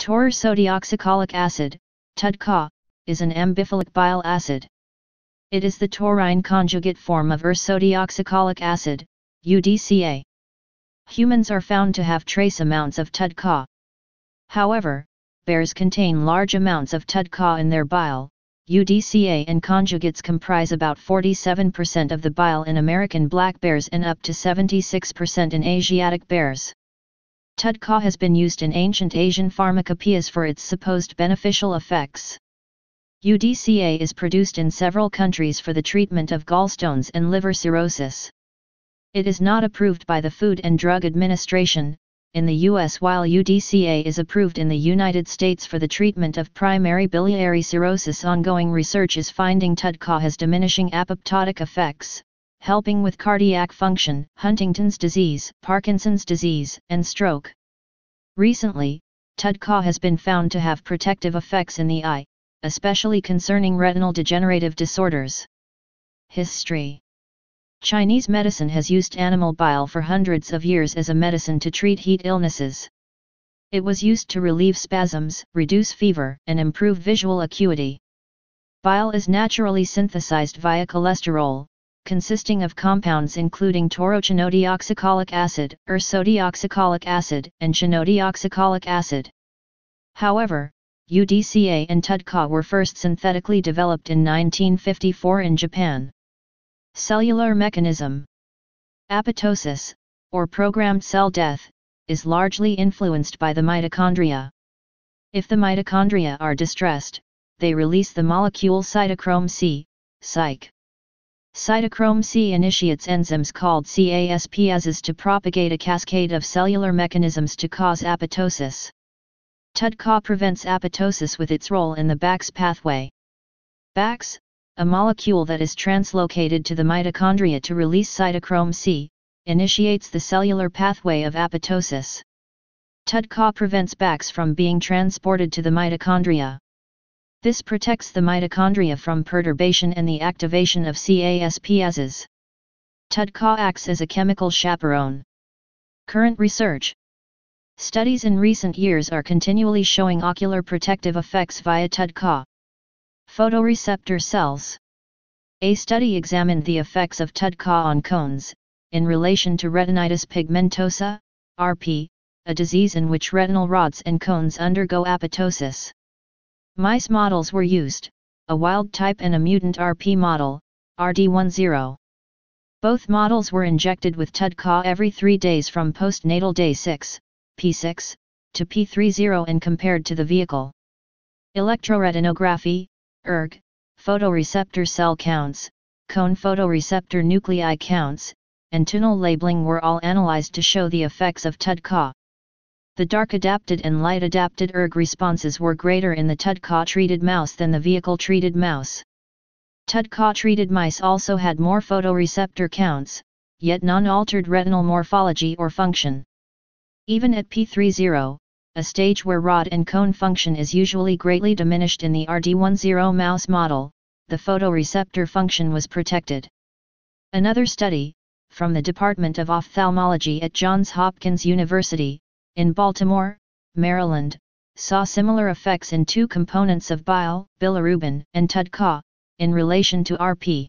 Tauroursodeoxycholic acid, TUDCA, is an amphiphilic bile acid. It is the taurine conjugate form of ursodeoxycholic acid, UDCA. Humans are found to have trace amounts of TUDCA. However, bears contain large amounts of TUDCA in their bile, UDCA and conjugates comprise about 47% of the bile in American black bears and up to 76% in Asiatic bears. TUDCA has been used in ancient Asian pharmacopoeias for its supposed beneficial effects. UDCA is produced in several countries for the treatment of gallstones and liver cirrhosis. It is not approved by the Food and Drug Administration, in the U.S. while UDCA is approved in the United States for the treatment of primary biliary cirrhosis ongoing research is finding TUDCA has diminishing apoptotic effects, helping with cardiac function, Huntington's disease, Parkinson's disease, and stroke. Recently, TUDCA has been found to have protective effects in the eye, especially concerning retinal degenerative disorders. History Chinese medicine has used animal bile for hundreds of years as a medicine to treat heat illnesses. It was used to relieve spasms, reduce fever, and improve visual acuity. Bile is naturally synthesized via cholesterol, consisting of compounds including taurochenodeoxycholic acid, ursodeoxycholic acid, and chenodeoxycholic acid. However, UDCA and TUDCA were first synthetically developed in 1954 in Japan. Cellular mechanism Apoptosis, or programmed cell death, is largely influenced by the mitochondria. If the mitochondria are distressed, they release the molecule cytochrome C, cyc. Cytochrome C initiates enzymes called CASPases to propagate a cascade of cellular mechanisms to cause apoptosis. TUDCA prevents apoptosis with its role in the BAX pathway. BAX, a molecule that is translocated to the mitochondria to release cytochrome C, initiates the cellular pathway of apoptosis. TUDCA prevents BAX from being transported to the mitochondria. This protects the mitochondria from perturbation and the activation of CASPases. TUDCA acts as a chemical chaperone. Current research Studies in recent years are continually showing ocular protective effects via TUDCA. Photoreceptor cells. A study examined the effects of TUDCA on cones, in relation to retinitis pigmentosa, RP, a disease in which retinal rods and cones undergo apoptosis. Mice models were used, a wild type and a mutant RP model, RD10. Both models were injected with TUDCA every three days from postnatal day 6, P6, to P30 and compared to the vehicle. Electroretinography, ERG, photoreceptor cell counts, cone photoreceptor nuclei counts, and TUNEL labeling were all analyzed to show the effects of TUDCA. The dark-adapted and light-adapted ERG responses were greater in the TUDCA-treated mouse than the vehicle-treated mouse. TUDCA-treated mice also had more photoreceptor counts, yet non-altered retinal morphology or function. Even at P30, a stage where rod and cone function is usually greatly diminished in the RD10 mouse model, the photoreceptor function was protected. Another study, from the Department of Ophthalmology at Johns Hopkins University, in Baltimore, Maryland, saw similar effects in two components of bile, bilirubin, and TUDCA, in relation to RP.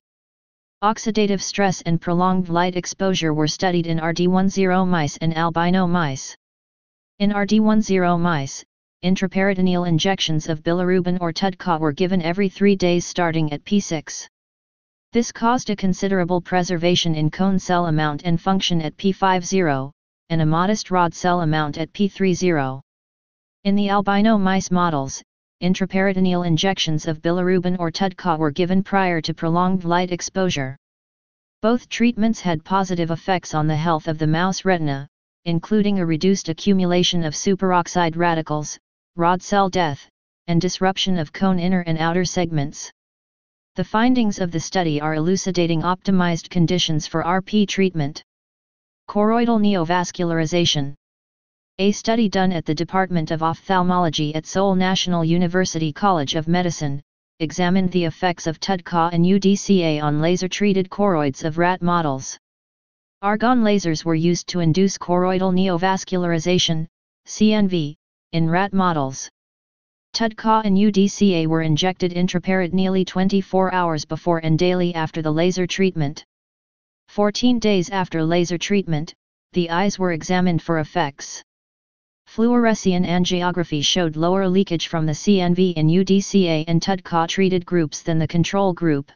Oxidative stress and prolonged light exposure were studied in RD10 mice and albino mice. In RD10 mice, intraperitoneal injections of bilirubin or TUDCA were given every three days starting at P6. This caused a considerable preservation in cone cell amount and function at P50, and a modest rod cell amount at P30. In the albino mice models, intraperitoneal injections of bilirubin or TUDCA were given prior to prolonged light exposure. Both treatments had positive effects on the health of the mouse retina, including a reduced accumulation of superoxide radicals, rod cell death, and disruption of cone inner and outer segments. The findings of the study are elucidating optimized conditions for RP treatment. Choroidal neovascularization. A study done at the Department of Ophthalmology at Seoul National University College of Medicine examined the effects of TUDCA and UDCA on laser-treated choroids of rat models. Argon lasers were used to induce choroidal neovascularization, CNV, in rat models. TUDCA and UDCA were injected intraperitoneally 24 hours before and daily after the laser treatment. 14 days after laser treatment, the eyes were examined for effects. Fluorescein angiography showed lower leakage from the CNV in UDCA and TUDCA treated groups than the control group.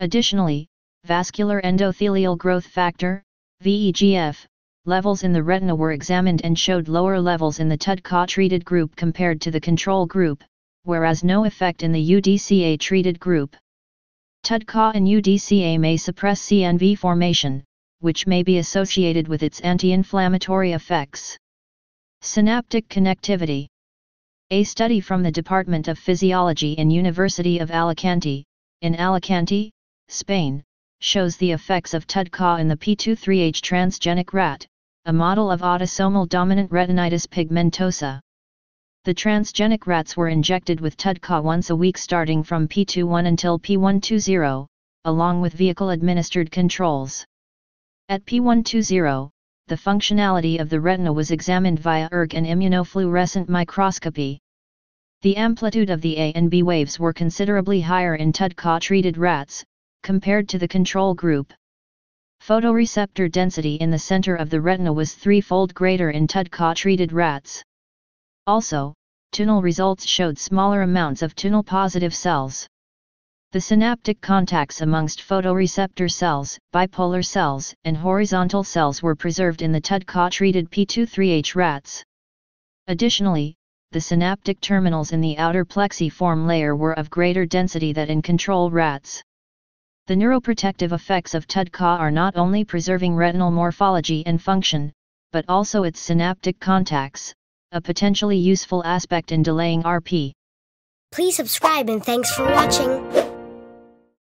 Additionally, vascular endothelial growth factor, VEGF, levels in the retina were examined and showed lower levels in the TUDCA treated group compared to the control group, whereas no effect in the UDCA treated group. TUDCA and UDCA may suppress CNV formation, which may be associated with its anti-inflammatory effects. Synaptic connectivity A study from the Department of Physiology in University of Alicante, in Alicante, Spain, shows the effects of TUDCA in the P23H transgenic rat, a model of autosomal dominant retinitis pigmentosa. The transgenic rats were injected with TUDCA once a week starting from P21 until P120, along with vehicle-administered controls. At P120, the functionality of the retina was examined via ERG and immunofluorescent microscopy. The amplitude of the A and B waves were considerably higher in TUDCA-treated rats, compared to the control group. Photoreceptor density in the center of the retina was threefold greater in TUDCA-treated rats. Also, TUNEL results showed smaller amounts of TUNEL-positive cells. The synaptic contacts amongst photoreceptor cells, bipolar cells, and horizontal cells were preserved in the TUDCA-treated P23H rats. Additionally, the synaptic terminals in the outer plexiform layer were of greater density than in control rats. The neuroprotective effects of TUDCA are not only preserving retinal morphology and function, but also its synaptic contacts, a potentially useful aspect in delaying RP. Please subscribe and thanks for watching.